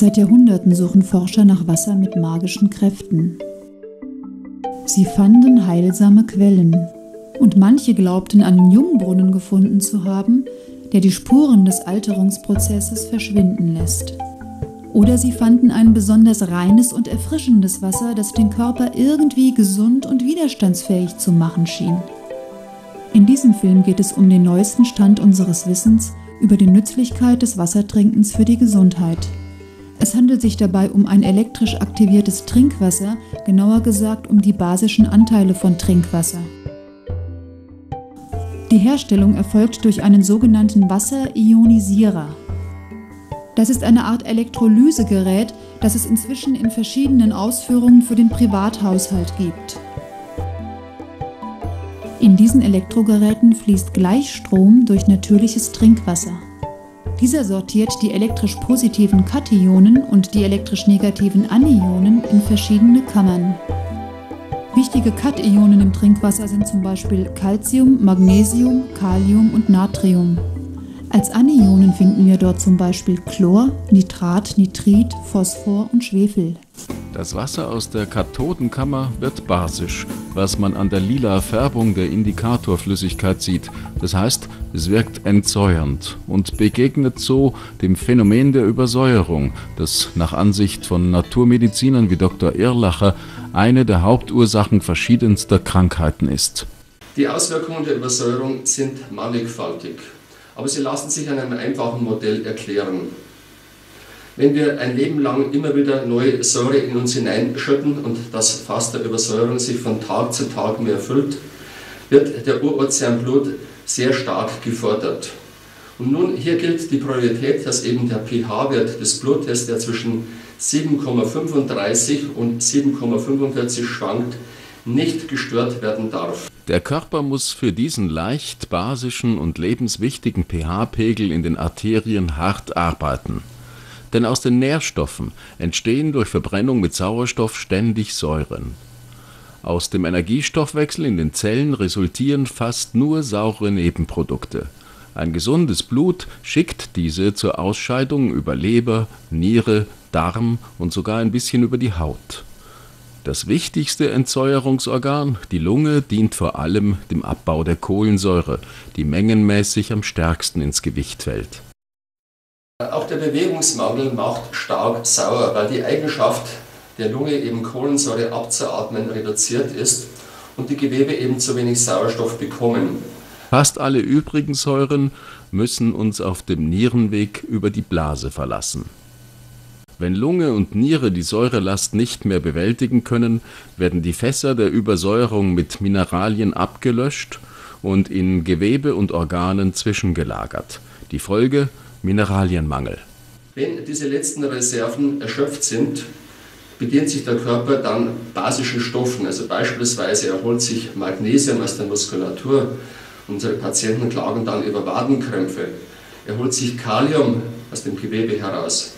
Seit Jahrhunderten suchen Forscher nach Wasser mit magischen Kräften. Sie fanden heilsame Quellen und manche glaubten einen Jungbrunnen gefunden zu haben, der die Spuren des Alterungsprozesses verschwinden lässt. Oder sie fanden ein besonders reines und erfrischendes Wasser, das den Körper irgendwie gesund und widerstandsfähig zu machen schien. In diesem Film geht es um den neuesten Stand unseres Wissens über die Nützlichkeit des Wassertrinkens für die Gesundheit. Es handelt sich dabei um ein elektrisch aktiviertes Trinkwasser, genauer gesagt um die basischen Anteile von Trinkwasser. Die Herstellung erfolgt durch einen sogenannten Wasserionisierer. Das ist eine Art Elektrolysegerät, das es inzwischen in verschiedenen Ausführungen für den Privathaushalt gibt. In diesen Elektrogeräten fließt Gleichstrom durch natürliches Trinkwasser. Dieser sortiert die elektrisch positiven Kationen und die elektrisch negativen Anionen in verschiedene Kammern. Wichtige Kationen im Trinkwasser sind zum Beispiel Calcium, Magnesium, Kalium und Natrium. Als Anionen finden wir dort zum Beispiel Chlor, Nitrat, Nitrit, Phosphor und Schwefel. Das Wasser aus der Kathodenkammer wird basisch, was man an der lila Färbung der Indikatorflüssigkeit sieht. Das heißt, es wirkt entsäuernd und begegnet so dem Phänomen der Übersäuerung, das nach Ansicht von Naturmedizinern wie Dr. Irlacher eine der Hauptursachen verschiedenster Krankheiten ist. Die Auswirkungen der Übersäuerung sind mannigfaltig aber sie lassen sich an einem einfachen Modell erklären. Wenn wir ein Leben lang immer wieder neue Säure in uns hineinschütten und das Fass der Übersäuerung sich von Tag zu Tag mehr füllt, wird der Urozeanblut sehr stark gefordert. Und nun hier gilt die Priorität, dass eben der pH-Wert des Blutes, der zwischen 7,35 und 7,45 schwankt, nicht gestört werden darf. Der Körper muss für diesen leicht basischen und lebenswichtigen pH-Pegel in den Arterien hart arbeiten. Denn aus den Nährstoffen entstehen durch Verbrennung mit Sauerstoff ständig Säuren. Aus dem Energiestoffwechsel in den Zellen resultieren fast nur saure Nebenprodukte. Ein gesundes Blut schickt diese zur Ausscheidung über Leber, Niere, Darm und sogar ein bisschen über die Haut das wichtigste Entsäuerungsorgan, die Lunge, dient vor allem dem Abbau der Kohlensäure, die mengenmäßig am stärksten ins Gewicht fällt. Auch der Bewegungsmangel macht stark sauer, weil die Eigenschaft der Lunge eben Kohlensäure abzuatmen reduziert ist und die Gewebe eben zu wenig Sauerstoff bekommen. Fast alle übrigen Säuren müssen uns auf dem Nierenweg über die Blase verlassen. Wenn Lunge und Niere die Säurelast nicht mehr bewältigen können, werden die Fässer der Übersäuerung mit Mineralien abgelöscht und in Gewebe und Organen zwischengelagert. Die Folge Mineralienmangel. Wenn diese letzten Reserven erschöpft sind, bedient sich der Körper dann basischen Stoffen. Also beispielsweise erholt sich Magnesium aus der Muskulatur. Unsere Patienten klagen dann über Wadenkrämpfe. Erholt sich Kalium aus dem Gewebe heraus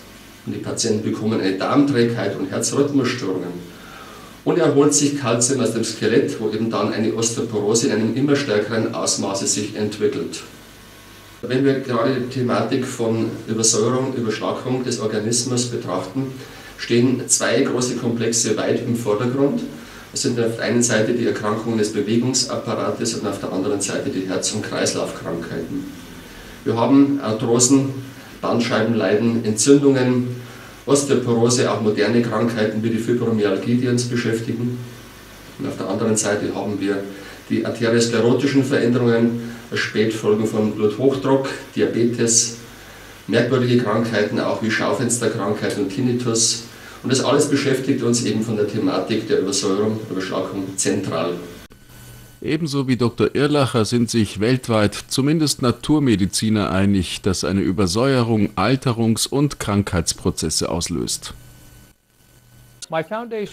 und die Patienten bekommen eine Darmträgheit und Herzrhythmusstörungen. Und er holt sich Kalzium aus dem Skelett, wo eben dann eine Osteoporose in einem immer stärkeren Ausmaße sich entwickelt. Wenn wir gerade die Thematik von Übersäuerung, Überschlackung des Organismus betrachten, stehen zwei große Komplexe weit im Vordergrund. Es sind auf der einen Seite die Erkrankungen des Bewegungsapparates und auf der anderen Seite die Herz- und Kreislaufkrankheiten. Wir haben Arthrosen, Bandscheibenleiden, Entzündungen, Osteoporose, auch moderne Krankheiten wie die Fibromyalgie, die uns beschäftigen. Und auf der anderen Seite haben wir die arteriosklerotischen Veränderungen, Spätfolgen von Bluthochdruck, Diabetes, merkwürdige Krankheiten, auch wie Schaufensterkrankheit und Tinnitus. Und das alles beschäftigt uns eben von der Thematik der Übersäuerung, Überschlagung zentral. Ebenso wie Dr. Irlacher sind sich weltweit zumindest Naturmediziner einig, dass eine Übersäuerung Alterungs- und Krankheitsprozesse auslöst.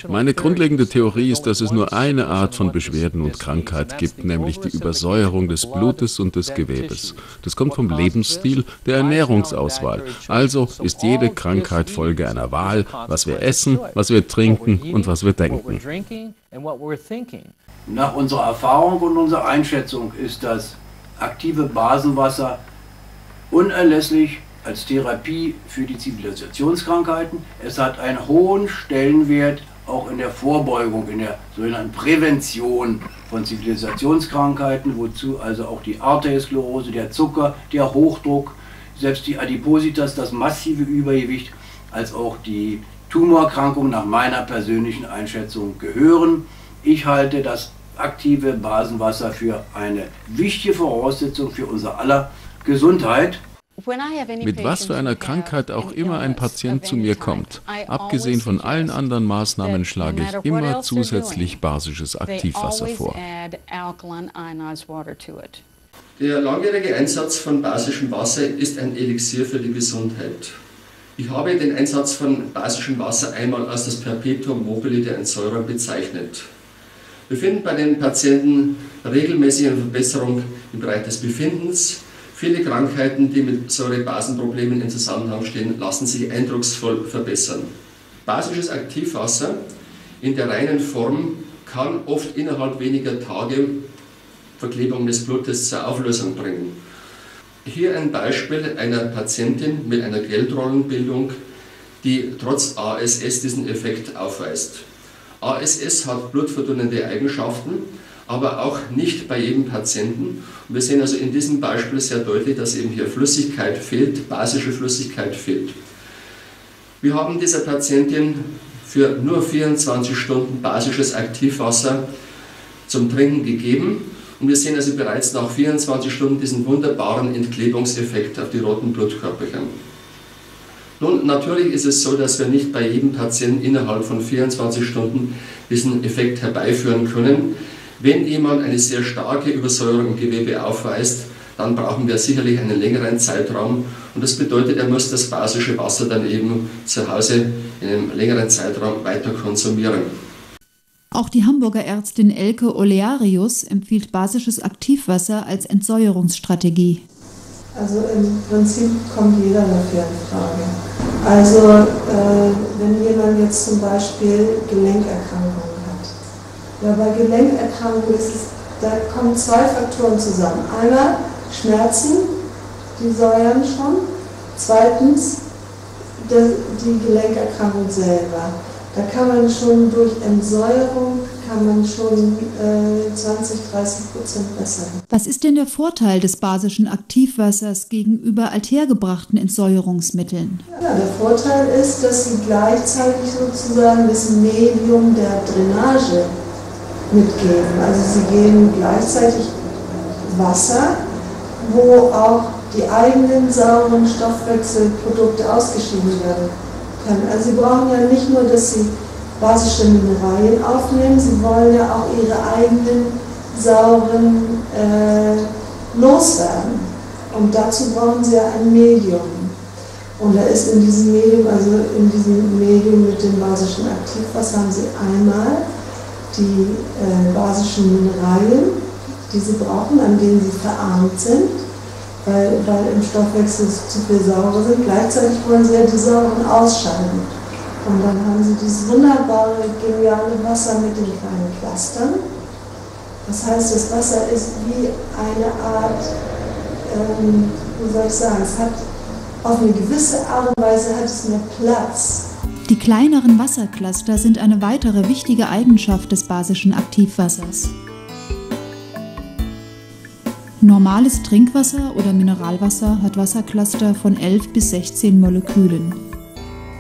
Meine grundlegende Theorie ist, dass es nur eine Art von Beschwerden und Krankheit gibt, nämlich die Übersäuerung des Blutes und des Gewebes. Das kommt vom Lebensstil, der Ernährungsauswahl. Also ist jede Krankheit Folge einer Wahl, was wir essen, was wir trinken und was wir denken. Nach unserer Erfahrung und unserer Einschätzung ist das aktive Basenwasser unerlässlich als Therapie für die Zivilisationskrankheiten. Es hat einen hohen Stellenwert auch in der Vorbeugung, in der sogenannten Prävention von Zivilisationskrankheiten, wozu also auch die Arteriosklerose, der Zucker, der Hochdruck, selbst die Adipositas, das massive Übergewicht, als auch die Tumorerkrankungen nach meiner persönlichen Einschätzung gehören. Ich halte das aktive Basenwasser für eine wichtige Voraussetzung für unser aller Gesundheit. Mit was für einer Krankheit auch immer ein Patient zu mir kommt, abgesehen von allen anderen Maßnahmen schlage ich immer zusätzlich basisches Aktivwasser vor. Der langjährige Einsatz von basischem Wasser ist ein Elixier für die Gesundheit. Ich habe den Einsatz von basischem Wasser einmal als das Perpetuum mobile der Entsäuerung bezeichnet. Wir finden bei den Patienten regelmäßig eine Verbesserung im Bereich des Befindens, Viele Krankheiten, die mit Säurebasenproblemen in Zusammenhang stehen, lassen sich eindrucksvoll verbessern. Basisches Aktivwasser in der reinen Form kann oft innerhalb weniger Tage Verklebung des Blutes zur Auflösung bringen. Hier ein Beispiel einer Patientin mit einer Geldrollenbildung, die trotz ASS diesen Effekt aufweist. ASS hat blutverdünnende Eigenschaften, aber auch nicht bei jedem Patienten. Und wir sehen also in diesem Beispiel sehr deutlich, dass eben hier Flüssigkeit fehlt, basische Flüssigkeit fehlt. Wir haben dieser Patientin für nur 24 Stunden basisches Aktivwasser zum Trinken gegeben. Und wir sehen also bereits nach 24 Stunden diesen wunderbaren Entklebungseffekt auf die roten Blutkörperchen. Nun, natürlich ist es so, dass wir nicht bei jedem Patienten innerhalb von 24 Stunden diesen Effekt herbeiführen können. Wenn jemand eine sehr starke Übersäuerung im Gewebe aufweist, dann brauchen wir sicherlich einen längeren Zeitraum. Und das bedeutet, er muss das basische Wasser dann eben zu Hause in einem längeren Zeitraum weiter konsumieren. Auch die Hamburger Ärztin Elke Olearius empfiehlt basisches Aktivwasser als Entsäuerungsstrategie. Also im Prinzip kommt jeder dafür in Frage. Also äh, wenn jemand jetzt zum Beispiel Gelenkerkrankungen ja, bei Gelenkerkrankungen ist es, da kommen zwei Faktoren zusammen. Einmal Schmerzen, die säuern schon. Zweitens die Gelenkerkrankung selber. Da kann man schon durch Entsäuerung kann man schon äh, 20, 30 Prozent bessern. Was ist denn der Vorteil des basischen Aktivwassers gegenüber althergebrachten Entsäuerungsmitteln? Ja, der Vorteil ist, dass sie gleichzeitig sozusagen das Medium der Drainage mitgeben. Also sie geben gleichzeitig Wasser, wo auch die eigenen sauren Stoffwechselprodukte ausgeschieden werden können. Also sie brauchen ja nicht nur, dass sie basische Mineralien aufnehmen, sie wollen ja auch ihre eigenen sauren äh, loswerden. Und dazu brauchen sie ja ein Medium. Und da ist in diesem Medium, also in diesem Medium mit dem basischen Aktivwasser haben sie einmal die äh, basischen Mineralien, die sie brauchen, an denen sie verarmt sind, weil, weil im Stoffwechsel zu viel Säure sind. Gleichzeitig wollen sie ja die Säuren ausscheiden. Und dann haben sie dieses wunderbare, geniale Wasser mit den kleinen Clustern. Das heißt, das Wasser ist wie eine Art, ähm, wie soll ich sagen, es hat auf eine gewisse Art und Weise hat es mehr Platz die kleineren Wassercluster sind eine weitere wichtige Eigenschaft des basischen Aktivwassers. Normales Trinkwasser oder Mineralwasser hat Wassercluster von 11 bis 16 Molekülen.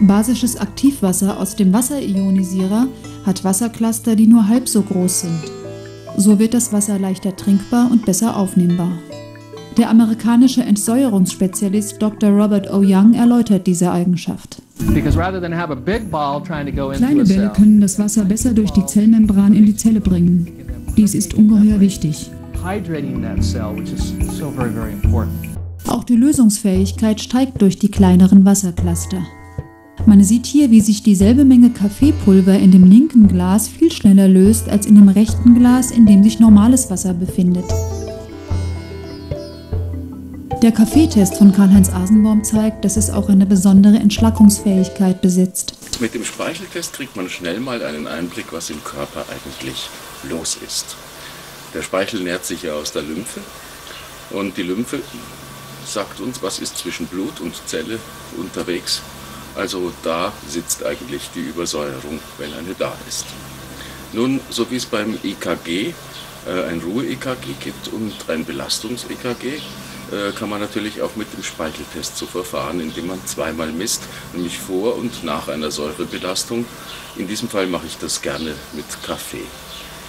Basisches Aktivwasser aus dem Wasserionisierer hat Wassercluster, die nur halb so groß sind. So wird das Wasser leichter trinkbar und besser aufnehmbar. Der amerikanische Entsäuerungsspezialist Dr. Robert O. Young erläutert diese Eigenschaft. Kleine Bälle können das Wasser besser durch die Zellmembran in die Zelle bringen. Dies ist ungeheuer wichtig. Auch die Lösungsfähigkeit steigt durch die kleineren Wassercluster. Man sieht hier, wie sich dieselbe Menge Kaffeepulver in dem linken Glas viel schneller löst als in dem rechten Glas, in dem sich normales Wasser befindet. Der Kaffeetest von Karl-Heinz Asenbaum zeigt, dass es auch eine besondere Entschlackungsfähigkeit besitzt. Mit dem Speicheltest kriegt man schnell mal einen Einblick, was im Körper eigentlich los ist. Der Speichel nährt sich ja aus der Lymphe und die Lymphe sagt uns, was ist zwischen Blut und Zelle unterwegs. Also da sitzt eigentlich die Übersäuerung, wenn eine da ist. Nun, so wie es beim EKG äh, ein Ruhe-EKG gibt und ein Belastungs-EKG, kann man natürlich auch mit dem Speicheltest so verfahren, indem man zweimal misst, nämlich vor und nach einer Säurebelastung. In diesem Fall mache ich das gerne mit Kaffee.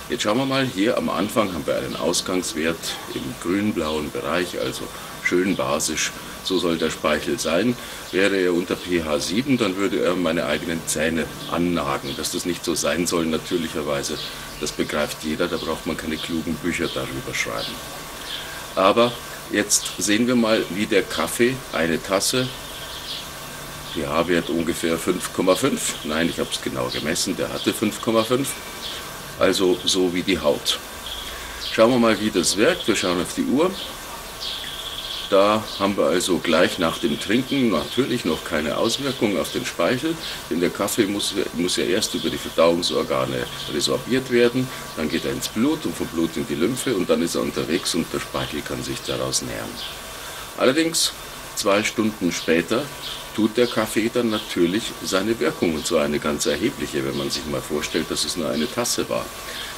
Jetzt schauen wir mal, hier am Anfang haben wir einen Ausgangswert im grün-blauen Bereich, also schön basisch. So soll der Speichel sein. Wäre er unter pH 7, dann würde er meine eigenen Zähne annagen. Dass das nicht so sein soll, natürlicherweise, das begreift jeder, da braucht man keine klugen Bücher darüber schreiben. Aber jetzt sehen wir mal, wie der Kaffee, eine Tasse, pH-Wert ungefähr 5,5. Nein, ich habe es genau gemessen, der hatte 5,5 also so wie die Haut. Schauen wir mal, wie das wirkt. Wir schauen auf die Uhr. Da haben wir also gleich nach dem Trinken natürlich noch keine Auswirkung auf den Speichel, denn der Kaffee muss, muss ja erst über die Verdauungsorgane resorbiert werden, dann geht er ins Blut und vom Blut in die Lymphe und dann ist er unterwegs und der Speichel kann sich daraus nähren. Allerdings zwei Stunden später tut der Kaffee dann natürlich seine Wirkung und zwar eine ganz erhebliche, wenn man sich mal vorstellt, dass es nur eine Tasse war.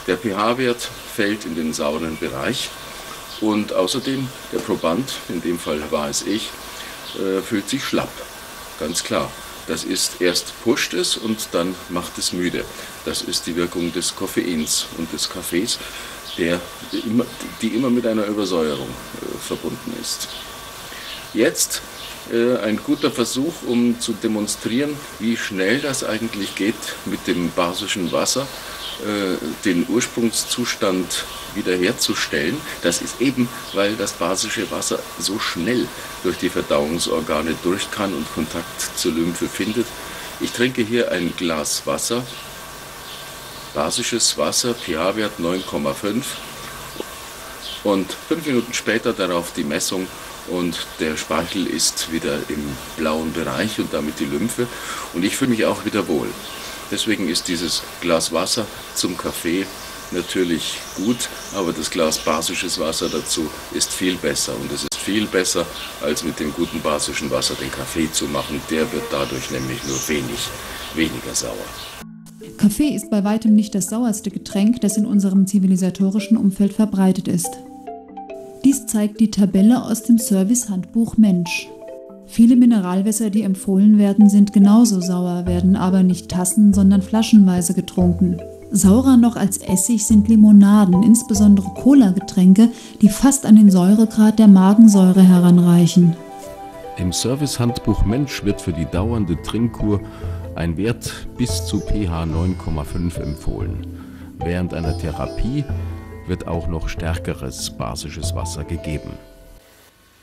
Der pH-Wert fällt in den sauren Bereich und außerdem der Proband, in dem Fall war es ich, äh, fühlt sich schlapp. Ganz klar. Das ist erst pusht es und dann macht es müde. Das ist die Wirkung des Koffeins und des Kaffees, der die immer mit einer Übersäuerung äh, verbunden ist. Jetzt äh, ein guter Versuch, um zu demonstrieren, wie schnell das eigentlich geht mit dem basischen Wasser, den Ursprungszustand wiederherzustellen. Das ist eben, weil das basische Wasser so schnell durch die Verdauungsorgane durch kann und Kontakt zur Lymphe findet. Ich trinke hier ein Glas Wasser, basisches Wasser, pH-Wert 9,5 und fünf Minuten später darauf die Messung und der Speichel ist wieder im blauen Bereich und damit die Lymphe und ich fühle mich auch wieder wohl. Deswegen ist dieses Glas Wasser zum Kaffee natürlich gut, aber das Glas basisches Wasser dazu ist viel besser und es ist viel besser, als mit dem guten basischen Wasser den Kaffee zu machen. Der wird dadurch nämlich nur wenig, weniger sauer. Kaffee ist bei weitem nicht das sauerste Getränk, das in unserem zivilisatorischen Umfeld verbreitet ist. Dies zeigt die Tabelle aus dem Service-Handbuch Mensch. Viele Mineralwässer, die empfohlen werden, sind genauso sauer, werden aber nicht tassen, sondern flaschenweise getrunken. Saurer noch als Essig sind Limonaden, insbesondere Cola-Getränke, die fast an den Säuregrad der Magensäure heranreichen. Im Service-Handbuch Mensch wird für die dauernde Trinkkur ein Wert bis zu pH 9,5 empfohlen. Während einer Therapie wird auch noch stärkeres basisches Wasser gegeben.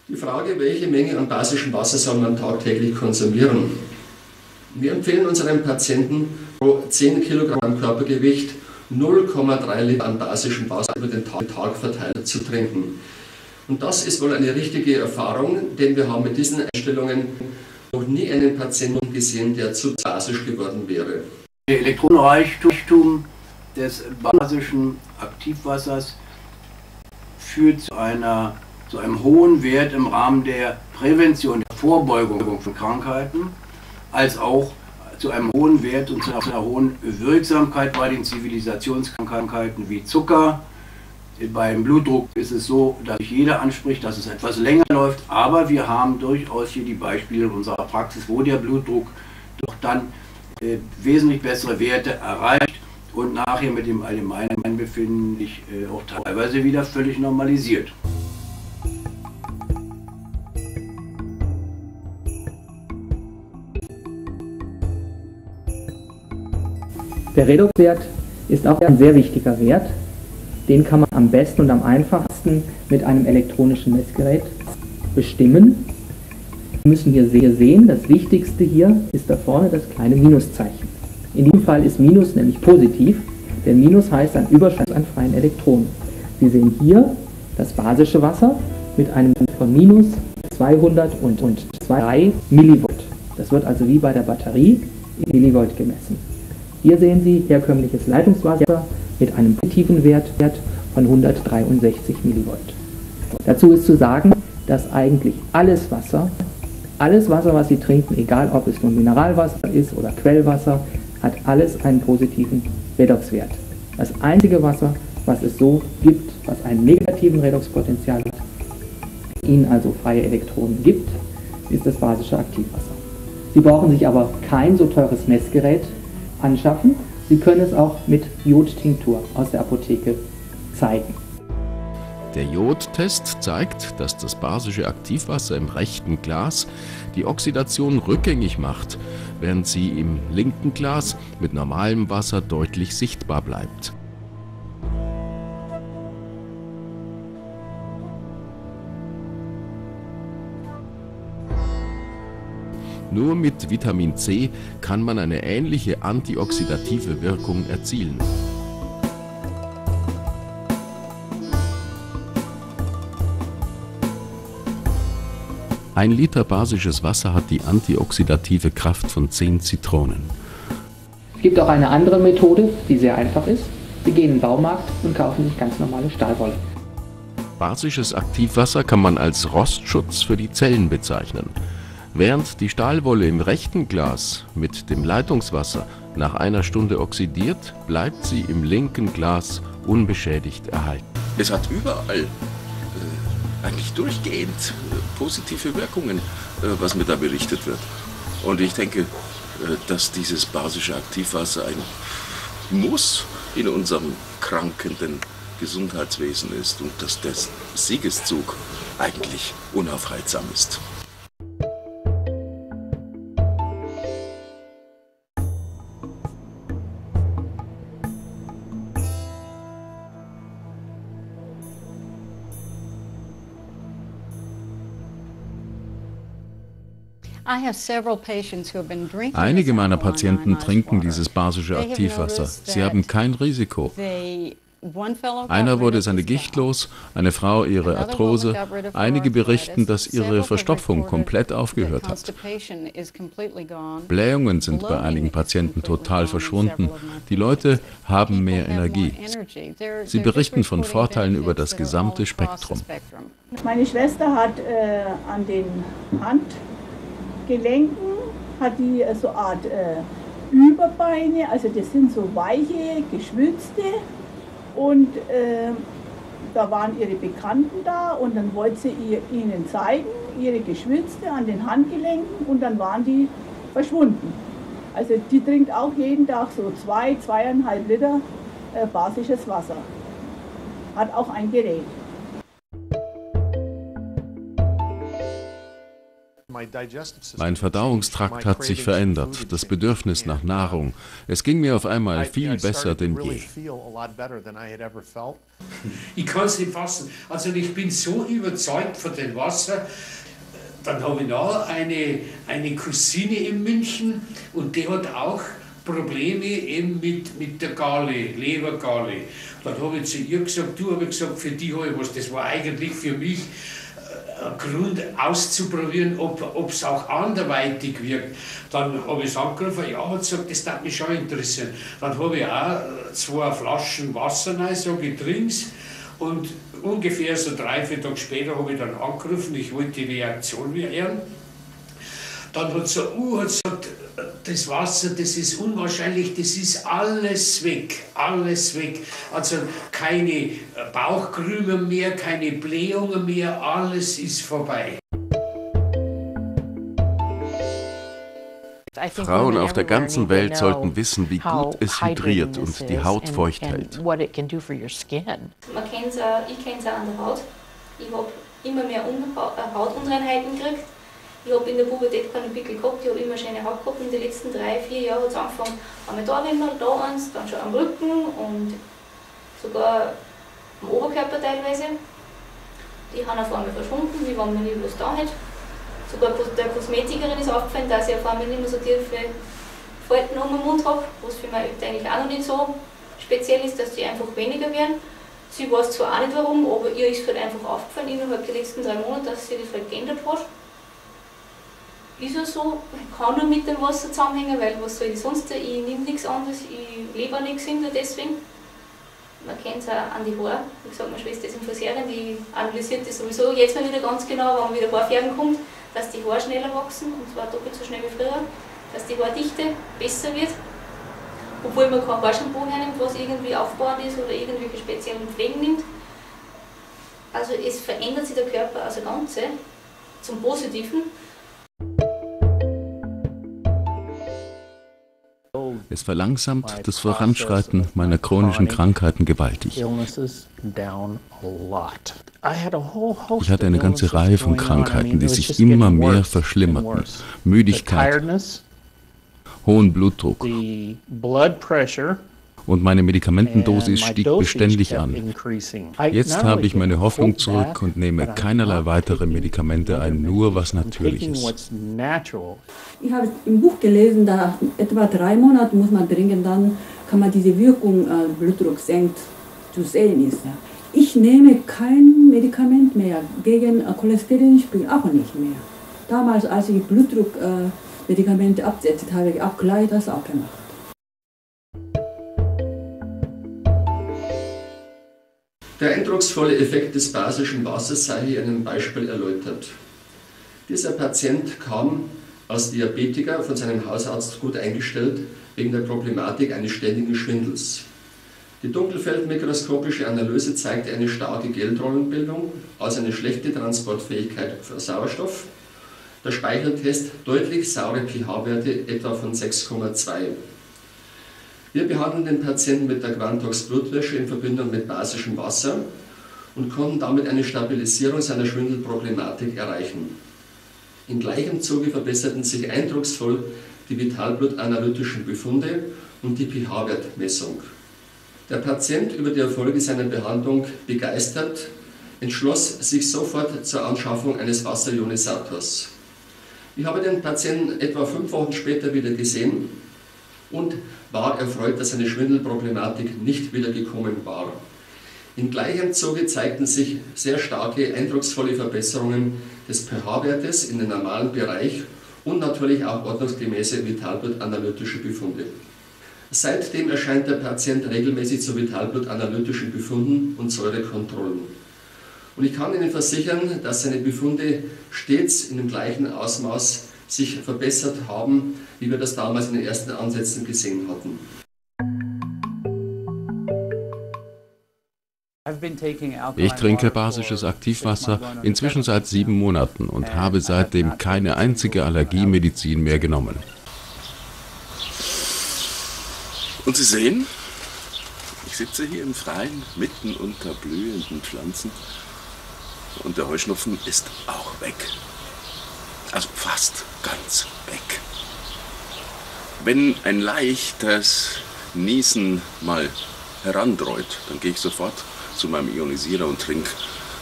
Die Frage, welche Menge an basischem Wasser soll man tagtäglich konsumieren? Wir empfehlen unseren Patienten pro 10 Kilogramm Körpergewicht 0,3 Liter an basischem Wasser über den Tag verteilt zu trinken. Und das ist wohl eine richtige Erfahrung, denn wir haben mit diesen Einstellungen noch nie einen Patienten gesehen, der zu basisch geworden wäre. Der Elektronenreichtum des basischen Aktivwassers führt zu, einer, zu einem hohen Wert im Rahmen der Prävention, der Vorbeugung von Krankheiten, als auch zu einem hohen Wert und zu einer hohen Wirksamkeit bei den Zivilisationskrankheiten wie Zucker. Beim Blutdruck ist es so, dass jeder anspricht, dass es etwas länger läuft, aber wir haben durchaus hier die Beispiele unserer Praxis, wo der Blutdruck doch dann äh, wesentlich bessere Werte erreicht und nachher mit dem allgemeinen Befinden sich äh, auch teilweise wieder völlig normalisiert. Der Redoxwert ist auch ein sehr wichtiger Wert. Den kann man am besten und am einfachsten mit einem elektronischen Messgerät bestimmen. Wir müssen hier sehen, das Wichtigste hier ist da vorne das kleine Minuszeichen. In diesem Fall ist Minus nämlich positiv, denn Minus heißt ein Überschuss an freien Elektronen. Sie sehen hier das basische Wasser mit einem von minus 200 und, und 2 Millivolt. Das wird also wie bei der Batterie in Millivolt gemessen. Hier sehen Sie herkömmliches Leitungswasser mit einem positiven Wert von 163 Millivolt. Dazu ist zu sagen, dass eigentlich alles Wasser, alles Wasser, was Sie trinken, egal ob es nun Mineralwasser ist oder Quellwasser, hat alles einen positiven Redoxwert. Das einzige Wasser, was es so gibt, was einen negativen Redoxpotenzial hat, Ihnen also freie Elektronen gibt, ist das basische Aktivwasser. Sie brauchen sich aber kein so teures Messgerät anschaffen. Sie können es auch mit Jodtinktur aus der Apotheke zeigen. Der Jodtest zeigt, dass das basische Aktivwasser im rechten Glas die Oxidation rückgängig macht, während sie im linken Glas mit normalem Wasser deutlich sichtbar bleibt. Nur mit Vitamin C kann man eine ähnliche antioxidative Wirkung erzielen. Ein Liter basisches Wasser hat die antioxidative Kraft von 10 Zitronen. Es gibt auch eine andere Methode, die sehr einfach ist. Sie gehen in den Baumarkt und kaufen sich ganz normale Stahlwolle. Basisches Aktivwasser kann man als Rostschutz für die Zellen bezeichnen. Während die Stahlwolle im rechten Glas mit dem Leitungswasser nach einer Stunde oxidiert, bleibt sie im linken Glas unbeschädigt erhalten. Es hat überall, äh, eigentlich durchgehend, äh, positive Wirkungen, äh, was mir da berichtet wird. Und ich denke, äh, dass dieses basische Aktivwasser ein Muss in unserem krankenden Gesundheitswesen ist und dass der Siegeszug eigentlich unaufhaltsam ist. Einige meiner Patienten trinken dieses basische Aktivwasser. Sie haben kein Risiko. Einer wurde seine Gicht los, eine Frau ihre Arthrose. Einige berichten, dass ihre Verstopfung komplett aufgehört hat. Blähungen sind bei einigen Patienten total verschwunden. Die Leute haben mehr Energie. Sie berichten von Vorteilen über das gesamte Spektrum. Meine Schwester hat äh, an den Handgelenken hat die äh, so eine Art äh, Überbeine, also das sind so weiche, geschwülzte und äh, da waren ihre Bekannten da und dann wollte sie ihr, ihnen zeigen, ihre Geschwülste an den Handgelenken und dann waren die verschwunden. Also die trinkt auch jeden Tag so zwei, zweieinhalb Liter äh, basisches Wasser. Hat auch ein Gerät. Mein Verdauungstrakt hat sich verändert, das Bedürfnis nach Nahrung. Es ging mir auf einmal viel besser denn je. Ich kann es nicht fassen. Also ich bin so überzeugt von dem Wasser. Dann habe ich noch eine, eine Cousine in München und die hat auch Probleme eben mit, mit der Galle, Lebergalle. Dann habe ich zu ihr gesagt, du habe ich gesagt, für die habe ich was. Das war eigentlich für mich Grund auszuprobieren, ob es auch anderweitig wirkt. Dann habe ich es angerufen, ja, hat gesagt, das darf mich schon interessieren. Dann habe ich auch zwei Flaschen Wasser rein, so getrinkt und ungefähr so drei, vier Tage später habe ich dann angerufen, ich wollte die Reaktion hören. Dann hat so, uh, hat gesagt, das Wasser, das ist unwahrscheinlich, das ist alles weg, alles weg. Also keine Bauchkrümel mehr, keine Blähungen mehr, alles ist vorbei. Frauen auf der ganzen Welt sollten wissen, wie gut es hydriert und die Haut feucht hält. Man kennt ich kenne es auch an der Haut. Ich habe immer mehr Hautunreinheiten gekriegt ich habe in der Pubertät keine Pickel gehabt, ich habe immer schöne Haut gehabt. In den letzten drei, vier Jahren hat es angefangen, einmal da Rimmel, da eins, dann schon am Rücken und sogar am Oberkörper teilweise. Die haben auf einmal verschwunden, wie wenn man nie was da hat. Sogar der Kosmetikerin ist aufgefallen, dass ich auf einmal nicht mehr so tiefe Falten um den Mund habe, was für mich eigentlich auch noch nicht so speziell ist, dass die einfach weniger werden. Sie weiß zwar auch nicht warum, aber ihr ist halt einfach aufgefallen innerhalb der letzten drei Monate, dass sich das halt geändert hat ist ja so, kann nur mit dem Wasser zusammenhängen, weil was soll ich sonst, ich nehme nichts anderes, ich lebe auch nichts hinter deswegen. Man kennt es auch an die Haare. Wie gesagt, meine Schwester ist in Friseurin, die analysiert das sowieso jetzt mal wieder ganz genau, wann wieder Haarfärben kommt, dass die Haare schneller wachsen, und zwar doppelt so schnell wie früher, dass die Haardichte besser wird. Obwohl man kein Haarshampoo hernimmt, was irgendwie aufbauend ist oder irgendwelche speziellen Pflegen nimmt. Also es verändert sich der Körper als Ganze zum Positiven. Es verlangsamt das Voranschreiten meiner chronischen Krankheiten gewaltig. Ich hatte eine ganze Reihe von Krankheiten, die sich immer mehr verschlimmerten. Müdigkeit, hohen Blutdruck, und meine Medikamentendosis stieg beständig an. Jetzt habe ich meine Hoffnung zurück und nehme keinerlei weitere Medikamente ein, nur was Natürliches. Ich habe im Buch gelesen, da etwa drei Monate muss man trinken, dann kann man diese Wirkung, äh, Blutdruck senkt, zu sehen ist. Ja. Ich nehme kein Medikament mehr gegen äh, Cholesterinspiegel, auch nicht mehr. Damals, als ich Blutdruckmedikamente äh, absetzt habe, ich auch gleich das auch gemacht. Der eindrucksvolle Effekt des basischen Wassers sei hier in einem Beispiel erläutert. Dieser Patient kam als Diabetiker von seinem Hausarzt gut eingestellt wegen der Problematik eines ständigen Schwindels. Die dunkelfeldmikroskopische Analyse zeigte eine starke Geldrollenbildung, also eine schlechte Transportfähigkeit für Sauerstoff. Der Speicheltest deutlich saure pH-Werte etwa von 6,2. Wir behandeln den Patienten mit der Quantox Blutwäsche in Verbindung mit basischem Wasser und konnten damit eine Stabilisierung seiner Schwindelproblematik erreichen. In gleichem Zuge verbesserten sich eindrucksvoll die vitalblutanalytischen Befunde und die pH-Wertmessung. Der Patient, über die Erfolge seiner Behandlung begeistert, entschloss sich sofort zur Anschaffung eines Wasserionisators. Ich habe den Patienten etwa fünf Wochen später wieder gesehen und war erfreut, dass seine Schwindelproblematik nicht wieder gekommen war. In gleichem Zuge zeigten sich sehr starke, eindrucksvolle Verbesserungen des pH-Wertes in den normalen Bereich und natürlich auch ordnungsgemäße Vitalblutanalytische Befunde. Seitdem erscheint der Patient regelmäßig zu vitalblutanalytischen Befunden und Säurekontrollen. Und ich kann Ihnen versichern, dass seine Befunde stets in dem gleichen Ausmaß sich verbessert haben, wie wir das damals in den ersten Ansätzen gesehen hatten. Ich trinke basisches Aktivwasser inzwischen seit sieben Monaten und habe seitdem keine einzige Allergiemedizin mehr genommen. Und Sie sehen, ich sitze hier im Freien mitten unter blühenden Pflanzen und der Heuschnupfen ist auch weg. Also fast ganz weg. Wenn ein leichtes Niesen mal herandreut, dann gehe ich sofort zu meinem Ionisierer und trinke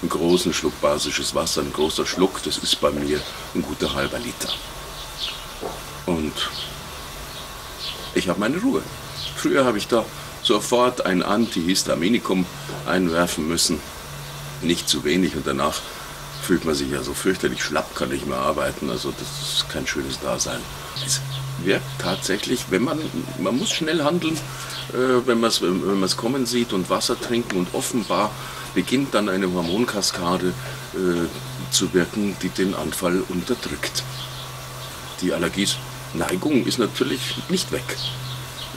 einen großen Schluck basisches Wasser. Ein großer Schluck, das ist bei mir ein guter halber Liter. Und ich habe meine Ruhe. Früher habe ich da sofort ein Antihistaminikum einwerfen müssen. Nicht zu wenig und danach fühlt man sich ja so fürchterlich schlapp, kann nicht mehr arbeiten. Also das ist kein schönes Dasein. Es wirkt tatsächlich, wenn man, man muss schnell handeln, äh, wenn man es wenn kommen sieht und Wasser trinken und offenbar beginnt dann eine Hormonkaskade äh, zu wirken, die den Anfall unterdrückt. Die Allergiesneigung ist natürlich nicht weg,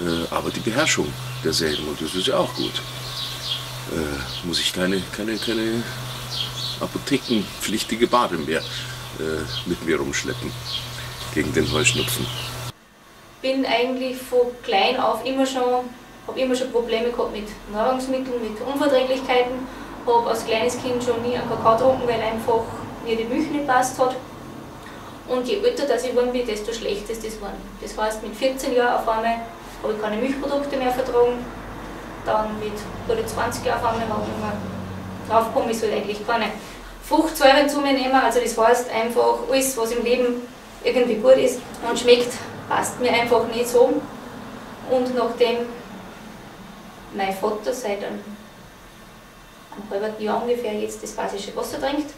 äh, aber die Beherrschung derselben, und das ist ja auch gut, äh, muss ich keine, keine, keine apothekenpflichtige Bade mehr äh, mit mir rumschleppen gegen den Heuschnupfen. Bin eigentlich von klein auf immer schon, habe immer schon Probleme gehabt mit Nahrungsmitteln, mit Unverträglichkeiten. Habe als kleines Kind schon nie einen Kakao getrunken, weil einfach mir die Milch nicht passt hat. Und je älter dass ich geworden bin, desto schlechter ist das geworden. Das heißt, mit 14 Jahren auf einmal habe ich keine Milchprodukte mehr vertragen. Dann mit 20 Jahren auf einmal habe ich draufgekommen, ich soll eigentlich keine Fruchtsäuren zu mir nehmen. Also das heißt einfach, alles was im Leben irgendwie gut ist und schmeckt, passt mir einfach nicht so. Und nachdem mein Vater seit einem, einem halben Jahr ungefähr jetzt das basische Wasser trinkt,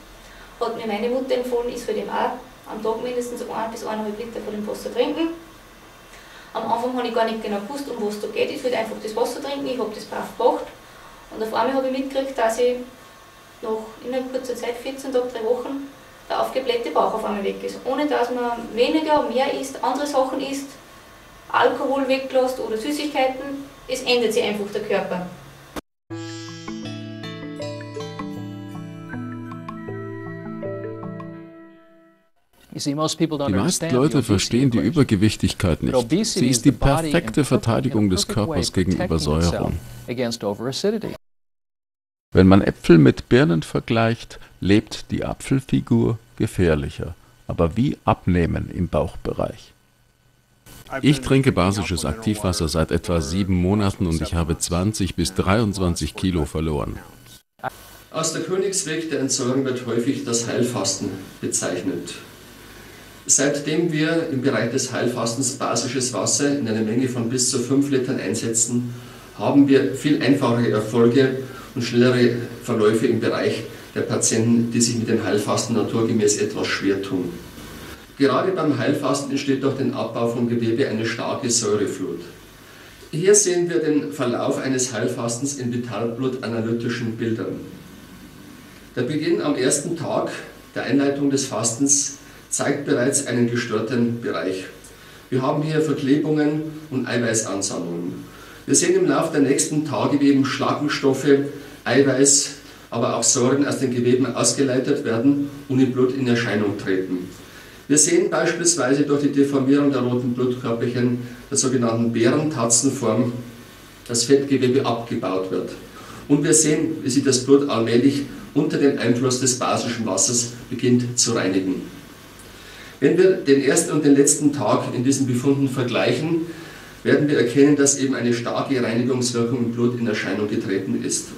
hat mir meine Mutter empfohlen, ich soll dem auch am Tag mindestens 1 bis 1,5 Liter von dem Wasser trinken. Am Anfang habe ich gar nicht genau gewusst, um was da geht. Ich wollte einfach das Wasser trinken, ich habe das brav gemacht Und auf einmal habe ich mitgekriegt, dass ich nach innerhalb kurzer Zeit, 14 Tage, drei Wochen, der aufgeblähte Bauch auf einmal weg ist. Ohne dass man weniger, mehr isst, andere Sachen isst, Alkohol weglässt oder Süßigkeiten, es ändert sich einfach der Körper. Die meisten Leute verstehen die Übergewichtigkeit nicht. Sie ist die perfekte Verteidigung des Körpers gegen Übersäuerung. Wenn man Äpfel mit Birnen vergleicht, lebt die Apfelfigur gefährlicher, aber wie abnehmen im Bauchbereich. Ich trinke basisches Aktivwasser seit etwa sieben Monaten und ich habe 20 bis 23 Kilo verloren. Aus der Königsweg der Entsorgung wird häufig das Heilfasten bezeichnet. Seitdem wir im Bereich des Heilfastens basisches Wasser in einer Menge von bis zu 5 Litern einsetzen, haben wir viel einfachere Erfolge und schnellere Verläufe im Bereich der Patienten, die sich mit dem Heilfasten naturgemäß etwas schwer tun. Gerade beim Heilfasten entsteht durch den Abbau von Gewebe eine starke Säureflut. Hier sehen wir den Verlauf eines Heilfastens in Vitalblut-analytischen Bildern. Der Beginn am ersten Tag der Einleitung des Fastens zeigt bereits einen gestörten Bereich. Wir haben hier Verklebungen und Eiweißansammlungen. Wir sehen im Laufe der nächsten Tage, wie eben Schlackenstoffe, Eiweiß, aber auch Säuren aus den Geweben ausgeleitet werden und im Blut in Erscheinung treten. Wir sehen beispielsweise durch die Deformierung der roten Blutkörperchen, der sogenannten Bärentatzenform, das Fettgewebe abgebaut wird. Und wir sehen, wie sich das Blut allmählich unter dem Einfluss des basischen Wassers beginnt zu reinigen. Wenn wir den ersten und den letzten Tag in diesen Befunden vergleichen, werden wir erkennen, dass eben eine starke Reinigungswirkung im Blut in Erscheinung getreten ist.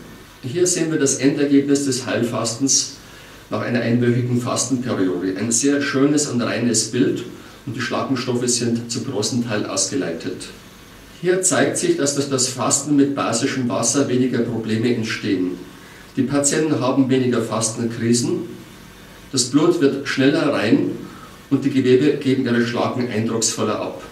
Hier sehen wir das Endergebnis des Heilfastens nach einer einwöchigen Fastenperiode. Ein sehr schönes und reines Bild und die Schlackenstoffe sind zum großen Teil ausgeleitet. Hier zeigt sich, dass durch das Fasten mit basischem Wasser weniger Probleme entstehen. Die Patienten haben weniger Fastenkrisen, das Blut wird schneller rein und die Gewebe geben ihre Schlacken eindrucksvoller ab.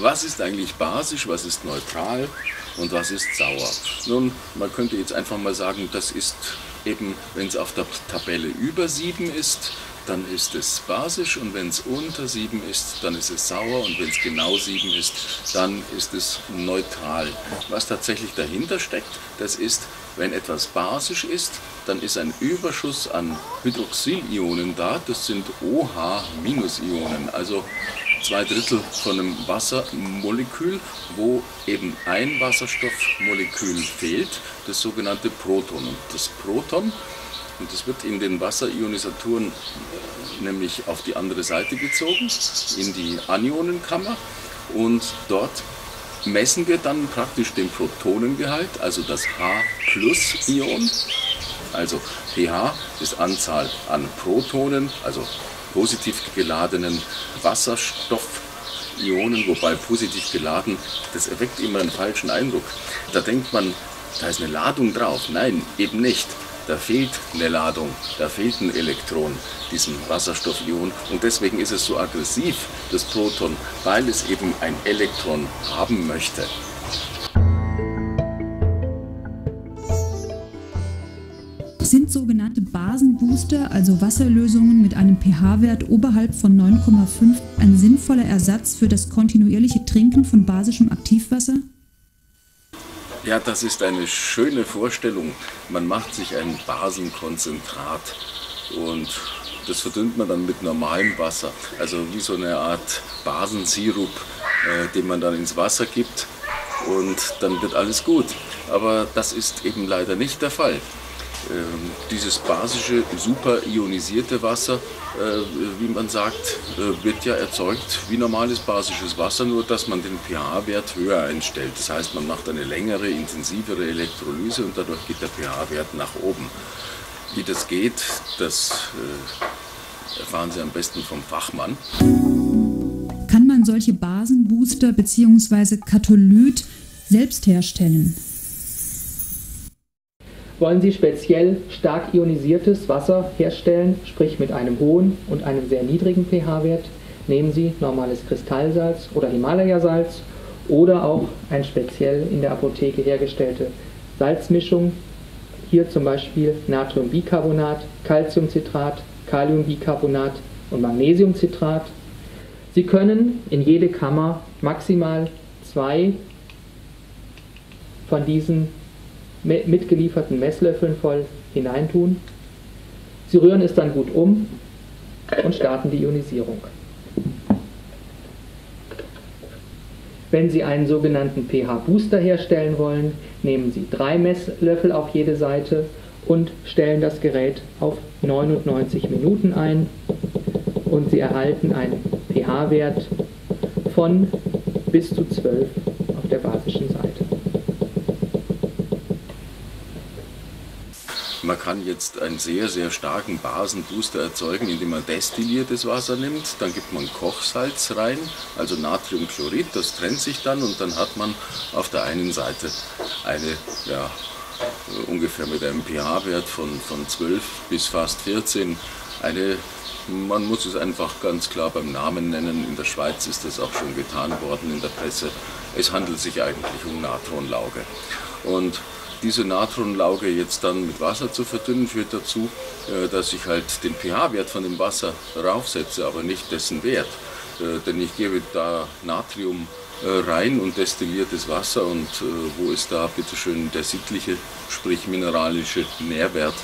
Was ist eigentlich basisch, was ist neutral und was ist sauer? Nun, man könnte jetzt einfach mal sagen, das ist eben, wenn es auf der Tabelle über 7 ist, dann ist es basisch und wenn es unter 7 ist, dann ist es sauer und wenn es genau 7 ist, dann ist es neutral. Was tatsächlich dahinter steckt, das ist, wenn etwas basisch ist, dann ist ein Überschuss an Hydroxylionen da, das sind OH-Ionen, also zwei Drittel von einem Wassermolekül, wo eben ein Wasserstoffmolekül fehlt, das sogenannte Proton. Und das Proton, und das wird in den Wasserionisatoren nämlich auf die andere Seite gezogen, in die Anionenkammer, und dort messen wir dann praktisch den Protonengehalt, also das H-Plus-Ion. Also pH ist Anzahl an Protonen, also positiv geladenen Wasserstoffionen, wobei positiv geladen, das erweckt immer einen falschen Eindruck. Da denkt man, da ist eine Ladung drauf. Nein, eben nicht. Da fehlt eine Ladung, da fehlt ein Elektron, diesem Wasserstoffion. Und deswegen ist es so aggressiv, das Proton, weil es eben ein Elektron haben möchte. Sind sogenannte Basenbooster, also Wasserlösungen mit einem pH-Wert oberhalb von 9,5, ein sinnvoller Ersatz für das kontinuierliche Trinken von basischem Aktivwasser? Ja, das ist eine schöne Vorstellung. Man macht sich ein Basenkonzentrat und das verdünnt man dann mit normalem Wasser. Also wie so eine Art Basensirup, äh, den man dann ins Wasser gibt und dann wird alles gut. Aber das ist eben leider nicht der Fall. Ähm, dieses basische, super ionisierte Wasser, äh, wie man sagt, äh, wird ja erzeugt wie normales basisches Wasser, nur dass man den pH-Wert höher einstellt. Das heißt, man macht eine längere, intensivere Elektrolyse und dadurch geht der pH-Wert nach oben. Wie das geht, das äh, erfahren Sie am besten vom Fachmann. Kann man solche Basenbooster bzw. Katholyt selbst herstellen? Wollen Sie speziell stark ionisiertes Wasser herstellen, sprich mit einem hohen und einem sehr niedrigen pH-Wert, nehmen Sie normales Kristallsalz oder Himalaya-Salz oder auch eine speziell in der Apotheke hergestellte Salzmischung. Hier zum Beispiel Natriumbicarbonat, Calciumcitrat, Kaliumbicarbonat und Magnesiumcitrat. Sie können in jede Kammer maximal zwei von diesen mitgelieferten Messlöffeln voll hineintun. Sie rühren es dann gut um und starten die Ionisierung. Wenn Sie einen sogenannten pH-Booster herstellen wollen, nehmen Sie drei Messlöffel auf jede Seite und stellen das Gerät auf 99 Minuten ein und Sie erhalten einen pH-Wert von bis zu 12 auf der basischen Seite. Man kann jetzt einen sehr, sehr starken Basenbooster erzeugen, indem man destilliertes Wasser nimmt. Dann gibt man Kochsalz rein, also Natriumchlorid, das trennt sich dann und dann hat man auf der einen Seite eine, ja, ungefähr mit einem pH-Wert von, von 12 bis fast 14, eine man muss es einfach ganz klar beim Namen nennen. In der Schweiz ist das auch schon getan worden in der Presse. Es handelt sich eigentlich um Natronlauge. Und diese Natronlauge jetzt dann mit Wasser zu verdünnen, führt dazu, äh, dass ich halt den pH-Wert von dem Wasser raufsetze, aber nicht dessen Wert. Äh, denn ich gebe da Natrium äh, rein und destilliertes Wasser und wo ist da bitteschön der sittliche, sprich mineralische Nährwert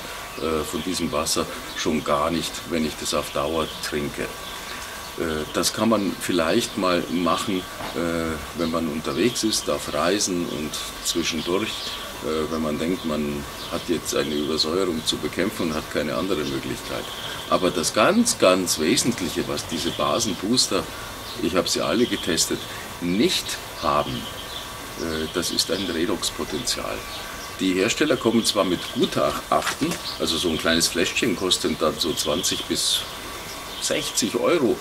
von diesem Wasser? Schon gar nicht, wenn ich das auf Dauer trinke. Das kann man vielleicht mal machen, wenn man unterwegs ist, auf Reisen und zwischendurch wenn man denkt, man hat jetzt eine Übersäuerung zu bekämpfen und hat keine andere Möglichkeit. Aber das ganz, ganz Wesentliche, was diese Basenbooster, ich habe sie alle getestet, nicht haben, äh, das ist ein Redoxpotenzial. Die Hersteller kommen zwar mit Gutachten, also so ein kleines Fläschchen kostet dann so 20 bis 60 Euro,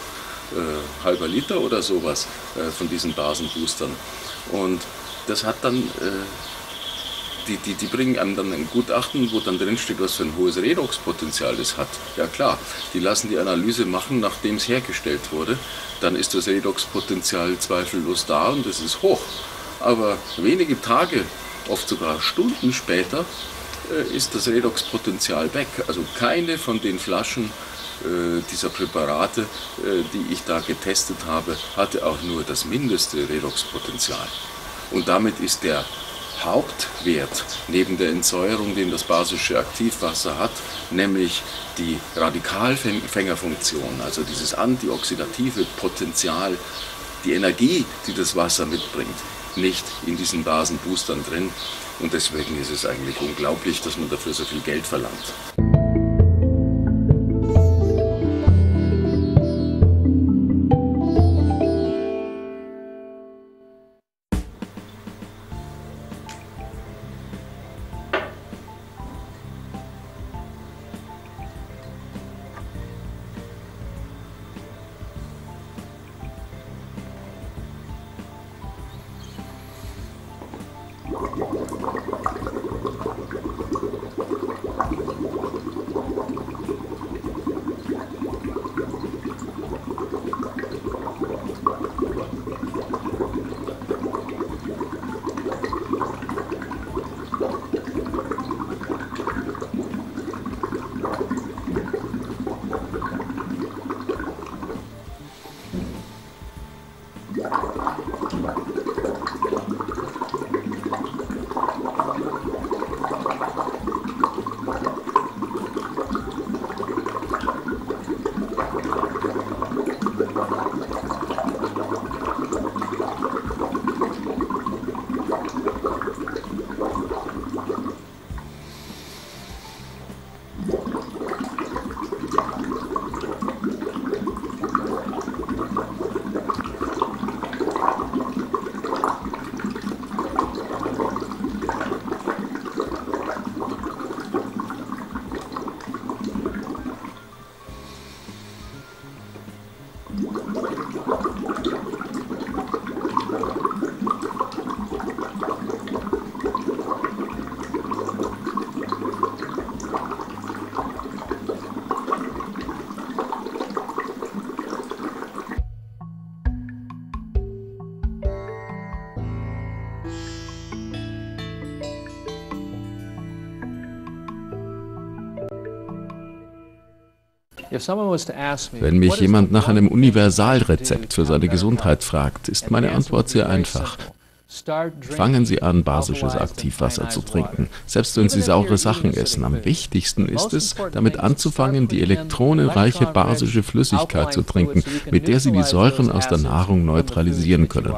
äh, halber Liter oder sowas äh, von diesen Basenboostern. Und das hat dann äh, die, die, die bringen einem dann ein Gutachten, wo dann drinsteht, was für ein hohes Redoxpotenzial das hat. Ja klar, die lassen die Analyse machen, nachdem es hergestellt wurde. Dann ist das Redoxpotenzial zweifellos da und es ist hoch. Aber wenige Tage, oft sogar Stunden später, äh, ist das Redoxpotenzial weg. Also keine von den Flaschen äh, dieser Präparate, äh, die ich da getestet habe, hatte auch nur das mindeste Redoxpotenzial. Und damit ist der Hauptwert neben der Entsäuerung, den das basische Aktivwasser hat, nämlich die Radikalfängerfunktion, also dieses antioxidative Potenzial, die Energie, die das Wasser mitbringt, nicht in diesen Basenboostern drin. Und deswegen ist es eigentlich unglaublich, dass man dafür so viel Geld verlangt. Yeah. Wenn mich jemand nach einem Universalrezept für seine Gesundheit fragt, ist meine Antwort sehr einfach. Fangen Sie an, basisches Aktivwasser zu trinken, selbst wenn Sie saure Sachen essen. Am wichtigsten ist es, damit anzufangen, die elektronenreiche basische Flüssigkeit zu trinken, mit der Sie die Säuren aus der Nahrung neutralisieren können.